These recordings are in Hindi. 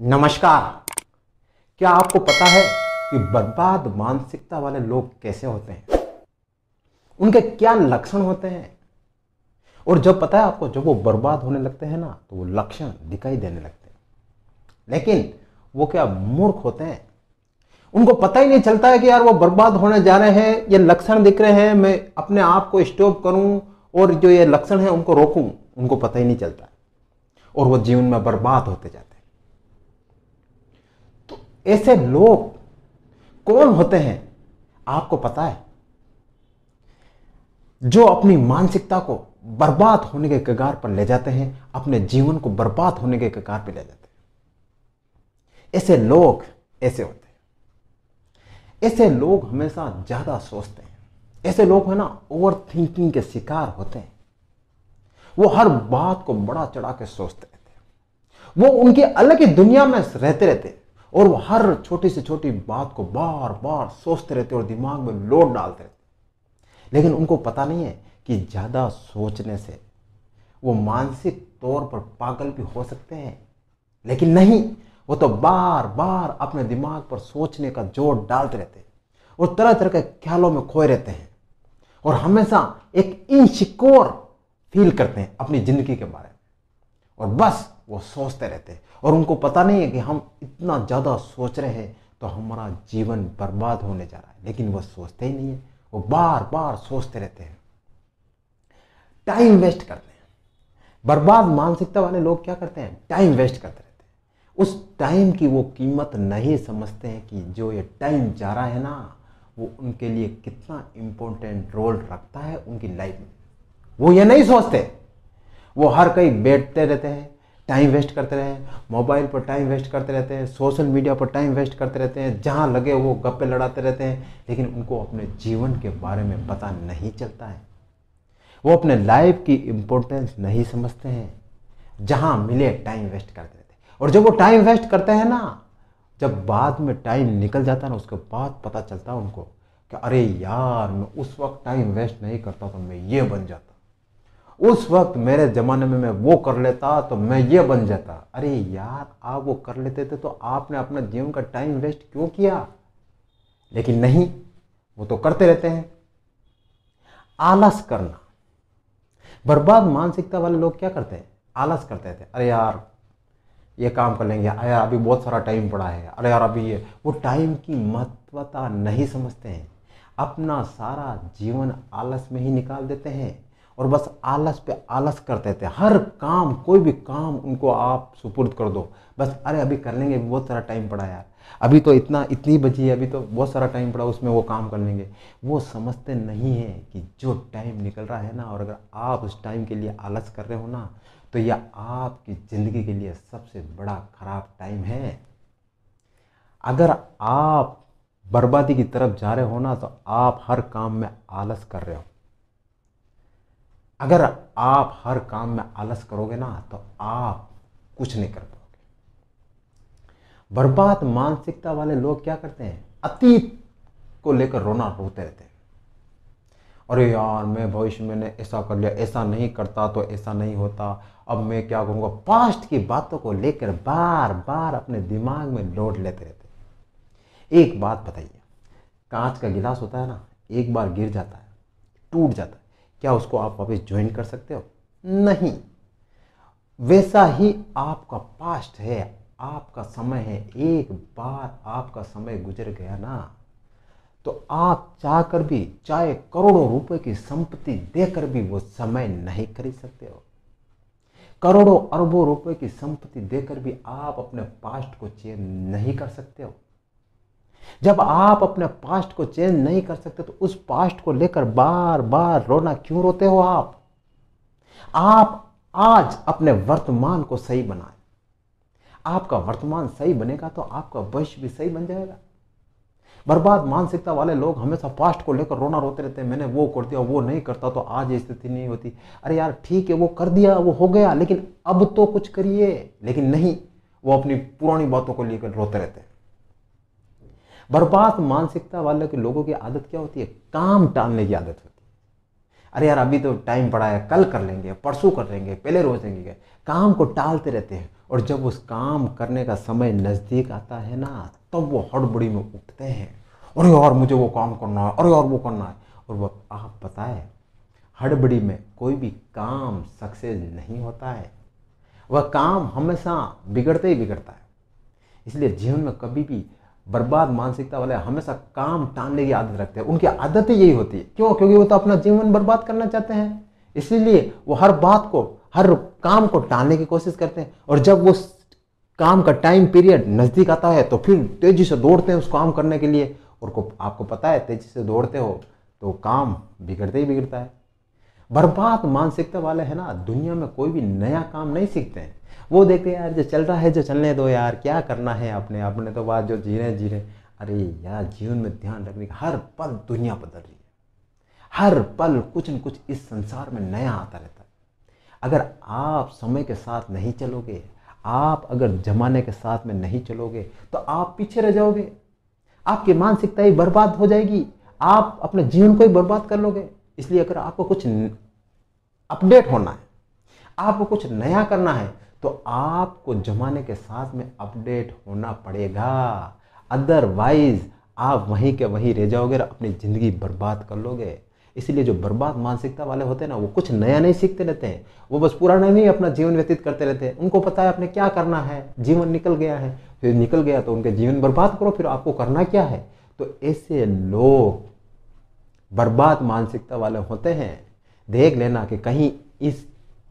नमस्कार। क्या आपको पता है कि बर्बाद मानसिकता वाले लोग कैसे होते हैं? उनके क्या लक्षण होते हैं? और जब पता है आपको जब वो बर्बाद होने लगते हैं ना तो वो लक्षण दिखाई देने लगते हैं। लेकिन वो क्या मूर्ख होते हैं? उनको पता ही नहीं चलता है कि यार वो बर्बाद होने जा रहे हैं, ये लक्षण दिख रहे हैं, मैं अपने आप को स्टॉप करूँ और जो ये लक्षण है उनको रोकूं, उनको पता ही नहीं चलता। और वो जीवन में बर्बाद होते जाते ऐसे लोग कौन होते हैं? आपको पता है। जो अपनी मानसिकता को बर्बाद होने के कगार पर ले जाते हैं, अपने जीवन को बर्बाद होने के कगार पर ले जाते हैं। ऐसे लोग ऐसे होते हैं। ऐसे लोग हमेशा ज़्यादा सोचते हैं। ऐसे लोग है ना ओवर थिंकिंग के शिकार होते हैं। वो हर बात को बड़ा चढ़ा के सोचते रहते हैं। वो उनकी अलग ही दुनिया में रहते रहते और वो हर छोटी से छोटी बात को बार बार सोचते रहते और दिमाग में लोड डालते रहते। लेकिन उनको पता नहीं है कि ज़्यादा सोचने से वो मानसिक तौर पर पागल भी हो सकते हैं। लेकिन नहीं, वो तो बार बार अपने दिमाग पर सोचने का ज़ोर डालते रहते हैं और तरह तरह के ख्यालों में खोए रहते हैं और हमेशा एक इनसिक्योर फील करते हैं अपनी ज़िंदगी के बारे में। और बस वो सोचते रहते और उनको पता नहीं है कि हम इतना ज़्यादा सोच रहे हैं तो हमारा जीवन बर्बाद होने जा रहा है। लेकिन वो सोचते ही नहीं है। वो बार बार सोचते रहते हैं। टाइम वेस्ट करते हैं। बर्बाद मानसिकता वाले लोग क्या करते हैं? टाइम वेस्ट करते रहते हैं। उस टाइम की वो कीमत नहीं समझते हैं कि जो ये टाइम जा रहा है ना, वो उनके लिए कितना इम्पोर्टेंट रोल रखता है उनकी लाइफ में। वो ये नहीं सोचते। वो हर कहीं बैठते रहते हैं। टाइम वेस्ट करते रहे मोबाइल पर टाइम वेस्ट करते रहते हैं सोशल मीडिया पर टाइम वेस्ट करते रहते हैं, जहाँ लगे वो गप्पे लड़ाते रहते हैं, लेकिन उनको अपने जीवन के बारे में पता नहीं चलता है। वो अपने लाइफ की इम्पोर्टेंस नहीं समझते हैं, जहाँ मिले टाइम वेस्ट करते रहते हैं। और जब वो टाइम वेस्ट करते हैं ना, जब बाद में टाइम निकल जाता है ना, उसके बाद पता चलता है उनको कि अरे यार, मैं उस वक्त टाइम वेस्ट नहीं करता तो मैं ये बन जाता उस वक्त मेरे ज़माने में मैं वो कर लेता तो मैं ये बन जाता। अरे यार, आप वो कर लेते थे तो आपने अपना जीवन का टाइम वेस्ट क्यों किया? लेकिन नहीं, वो तो करते रहते हैं। आलस करना। बर्बाद मानसिकता वाले लोग क्या करते हैं? आलस करते थे। अरे यार, ये काम कर लेंगे। अरे यार, अभी बहुत सारा टाइम पड़ा है। अरे यार, अभी ये, वो टाइम की महत्वता नहीं समझते हैं। अपना सारा जीवन आलस में ही निकाल देते हैं। और बस आलस पे आलस करते थे। हर काम, कोई भी काम उनको आप सुपुर्द कर दो। बस अरे अभी कर लेंगे, बहुत सारा टाइम पड़ा यार। अभी तो इतना, इतनी बची है, अभी तो बहुत सारा टाइम पड़ा, उसमें वो काम कर लेंगे। वो समझते नहीं है कि जो टाइम निकल रहा है ना, और अगर आप उस टाइम के लिए आलस कर रहे हो ना तो यह आपकी ज़िंदगी के लिए सबसे बड़ा खराब टाइम है। अगर आप बर्बादी की तरफ़ जा रहे हो ना तो आप हर काम में आलस कर रहे हो। अगर आप हर काम में आलस करोगे ना तो आप कुछ नहीं कर पाओगे। बर्बाद मानसिकता वाले लोग क्या करते हैं? अतीत को लेकर रोना रोते रहते हैं। अरे यार, मैं भविष्य में ऐसा कर लिया, ऐसा नहीं करता तो ऐसा नहीं होता। अब मैं क्या करूँगा? पास्ट की बातों को लेकर बार बार अपने दिमाग में लोड लेते रहते एक बात बताइए, कांच का गिलास होता है ना, एक बार गिर जाता है, टूट जाता है। क्या उसको आप वापस ज्वाइन कर सकते हो? नहीं। वैसा ही आपका पास्ट है, आपका समय है, एक बार आपका समय गुजर गया ना तो आप चाहकर भी, चाहे करोड़ों रुपए की संपत्ति देकर भी वो समय नहीं खरीद सकते हो। करोड़ों अरबों रुपए की संपत्ति देकर भी आप अपने पास्ट को चेंज नहीं कर सकते हो। जब आप अपने पास्ट को चेंज नहीं कर सकते तो उस पास्ट को लेकर बार बार रोना क्यों रोते हो आप? आप आज अपने वर्तमान को सही बनाए। आपका वर्तमान सही बनेगा तो आपका भविष्य भी सही बन जाएगा। बर्बाद मानसिकता वाले लोग हमेशा पास्ट को लेकर रोना रोते रहते हैं, मैंने वो कर दिया, वो नहीं करता तो आज स्थिति नहीं होती। अरे यार, ठीक है, वो कर दिया, वो हो गया, लेकिन अब तो कुछ करिए। लेकिन नहीं, वो अपनी पुरानी बातों को लेकर रोते रहते हैं। बर्बाद मानसिकता वाले के लोगों की आदत क्या होती है? काम टालने की आदत होती है। अरे यार, अभी तो टाइम पड़ा है, कल कर लेंगे, परसों कर लेंगे, पहले रोज देंगे। काम को टालते रहते हैं और जब उस काम करने का समय नज़दीक आता है ना, तब तो वो हड़बड़ी में उठते हैं। अरे यार, मुझे वो काम करना है, अरे यार, वो करना है। और वो, आप बताए, हड़बड़ी में कोई भी काम सक्सेस नहीं होता है। वह काम हमेशा बिगड़ते ही बिगड़ता है। इसलिए जीवन में कभी भी बर्बाद मानसिकता वाले हमेशा काम टालने की आदत रखते हैं। उनकी आदत ही यही होती है। क्यों? क्योंकि वो तो अपना जीवन बर्बाद करना चाहते हैं। इसीलिए वो हर बात को, हर काम को टालने की कोशिश करते हैं। और जब वो काम का टाइम पीरियड नज़दीक आता है तो फिर तेज़ी से दौड़ते हैं उस काम करने के लिए। और को, आपको पता है, तेज़ी से दौड़ते हो तो काम बिगड़ते ही बिगड़ता है। बर्बाद मानसिकता वाले हैं ना, दुनिया में कोई भी नया काम नहीं सीखते हैं। वो देखते हैं, यार, जो चल रहा है, जो चलने दो यार, क्या करना है अपने अपने तो बात जो जी रहे जी रहे अरे यार, जीवन में ध्यान रखने का हर पल दुनिया बदल रही है। हर पल कुछ न कुछ इस संसार में नया आता रहता है। अगर आप समय के साथ नहीं चलोगे, आप अगर जमाने के साथ में नहीं चलोगे तो आप पीछे रह जाओगे। आपकी मानसिकता ही बर्बाद हो जाएगी। आप अपने जीवन को ही बर्बाद कर लोगे। इसलिए अगर आपको कुछ अपडेट होना है, आपको कुछ नया करना है तो आपको जमाने के साथ में अपडेट होना पड़ेगा। अदरवाइज़ आप वहीं के वहीं रह जाओगे और अपनी ज़िंदगी बर्बाद कर लोगे। इसलिए जो बर्बाद मानसिकता वाले होते हैं ना, वो कुछ नया नहीं सीखते रहते हैं। वो बस पुराना नहीं, अपना जीवन व्यतीत करते रहते हैं। उनको पता है अपने क्या करना है। जीवन निकल गया है। फिर निकल गया तो उनके जीवन बर्बाद करो, फिर आपको करना क्या है? तो ऐसे लोग बर्बाद मानसिकता वाले होते हैं। देख लेना कि कहीं इस,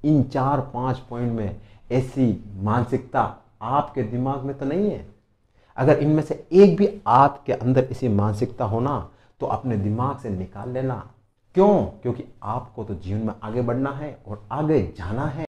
इन चार, पाँच पॉइंट में ऐसी मानसिकता आपके दिमाग में तो नहीं है। अगर इनमें से एक भी आपके अंदर ऐसी मानसिकता होना तो अपने दिमाग से निकाल लेना। क्यों? क्योंकि आपको तो जीवन में आगे बढ़ना है और आगे जाना है।